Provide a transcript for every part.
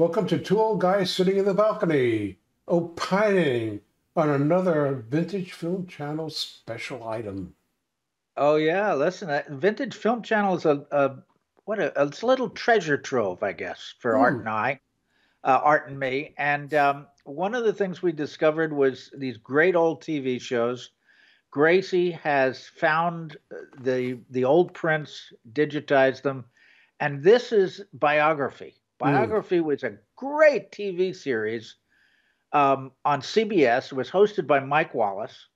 Welcome to two old guys sitting in the balcony, opining on another Vintage Film Channel special item. Oh yeah, listen, uh, Vintage Film Channel is a, a what a, a little treasure trove, I guess, for Art Hmm. and I, uh, Art and me. And um, one of the things we discovered was these great old TV shows. Gracie has found uh, the the old prints, digitized them, and this is biography. Biography was a great TV series um, on CBS. It was hosted by Mike Wallace,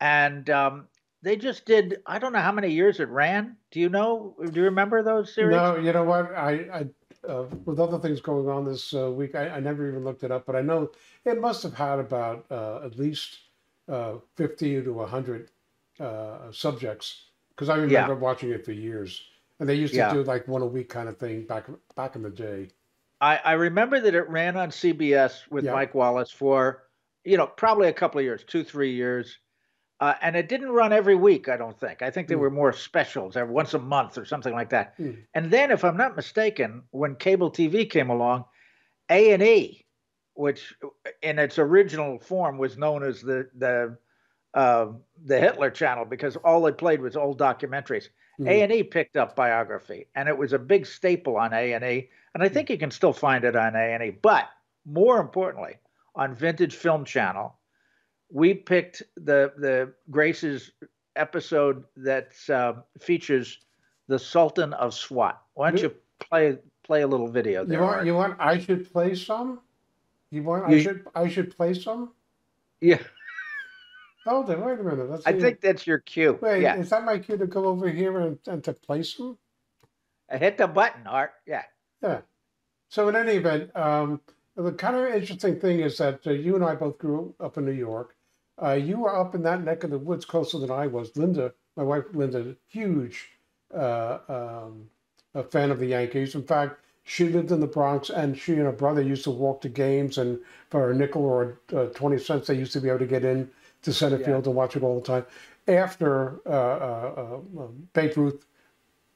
and um, they just did. I don't know how many years it ran. Do you know? Do you remember those series? No, you know what? I, I uh, with other things going on this uh, week, I, I never even looked it up, but I know it must have had about uh, at least uh, 50 to 100 uh, subjects because I remember watching it for years. And they used to Yeah. do like one a week kind of thing back back in the day. I, I remember that it ran on CBS with Yeah. Mike Wallace for, you know, probably a couple of years, two, three years. Uh, and it didn't run every week, I don't think. I think there Hmm. were more specials every once a month or something like that. Hmm. And then, if I'm not mistaken, when cable TV came along, A and E, which in its original form was known as the the uh, the Hitler Channel because all they played was old documentaries. Hmm. A and E picked up biography, and it was a big staple on A and E. And I think you can still find it on A and E. But more importantly, on Vintage Film Channel, we picked the the Grace's episode that uh, features the Sultan of SWAT. Why don't you play play a little video there? You want Art? you want I should play some? You want I should I should play some? yeah, Hold on, wait a minute. Let's I see. think that's your cue. Wait, yeah, is that my cue to go over here and, and to play some? hit the button, Art. Yeah. Yeah. So in any event, um, the kind of interesting thing is that uh, you and I both grew up in New York. Uh, you were up in that neck of the woods closer than I was. Linda, my wife Linda, huge uh, um, a fan of the Yankees. In fact, she lived in the Bronx, and she and her brother used to walk to games, and for a nickel or uh, twenty cents, they used to be able to get in to center Yeah. field and watch it all the time. After uh, uh, uh, Babe Ruth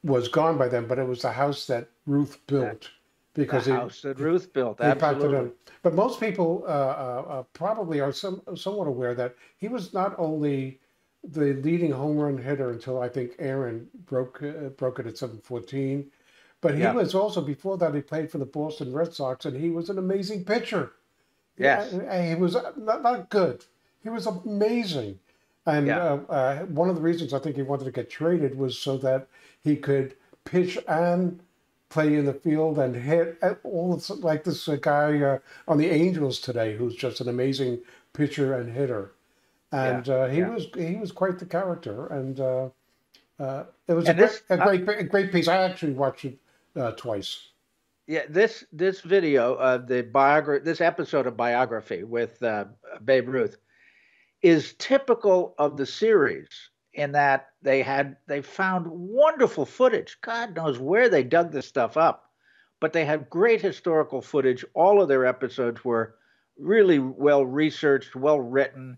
was gone by then, but it was the house that Ruth built because the he, house that Ruth built. he packed it Absolutely. But most people uh, uh, uh, probably are some, somewhat aware that he was not only the leading home run hitter until I think Aaron broke uh, broke it at 714, but he Yeah. was also before that he played for the Boston Red Sox and he was an amazing pitcher. Yes. Yeah, he was not, not good. He was amazing. And Yeah. uh, uh, one of the reasons I think he wanted to get traded was so that he could pitch and play in the field and hit uh, all like this uh, guy uh, on the Angels today, who's just an amazing pitcher and hitter. And uh, he yeah. was he was quite the character, and uh, uh, it was And a, this- great, a great a great piece. I actually watched it uh, twice. Yeah, this this video, uh, the biography, this episode of biography with uh, Babe Ruth, is typical of the series in that they had they found wonderful footage. God knows where they dug this stuff up, but they had great historical footage. All of their episodes were really well researched, well written,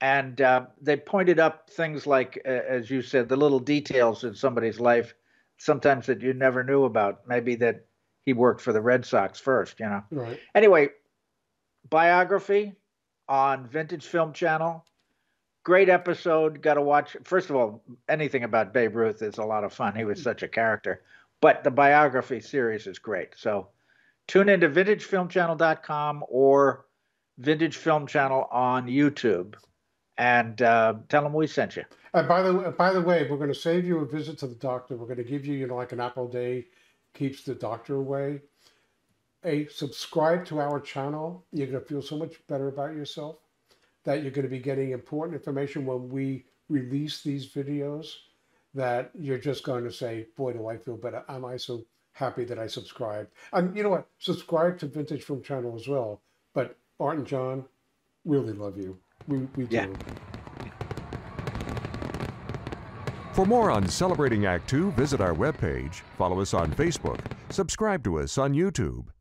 and uh, they pointed up things like, uh, as you said, the little details in somebody's life, sometimes that you never knew about. Maybe that he worked for the Red Sox first, you know. Right. Anyway, biography on Vintage Film Channel. Great episode. Got to watch. First of all, anything about Babe Ruth is a lot of fun. He was such a character. But the biography series is great. So tune into vintagefilmchannel.com or Vintage Film Channel on YouTube and uh, tell them we sent you. Uh, by the by the way, we're going to save you a visit to the doctor. We're going to give you, you know, like an apple day keeps the doctor away. A subscribe to our channel. You're going to feel so much better about yourself. That you're going to be getting important information when we release these videos. That you're just going to say, "Boy, do I feel better! Am I so happy that I subscribed?" And you know what? Subscribe to Vintage Film Channel as well. But Art and John really love you. We we do. Yeah. For more on Celebrating Act Two, visit our webpage, follow us on Facebook, subscribe to us on YouTube,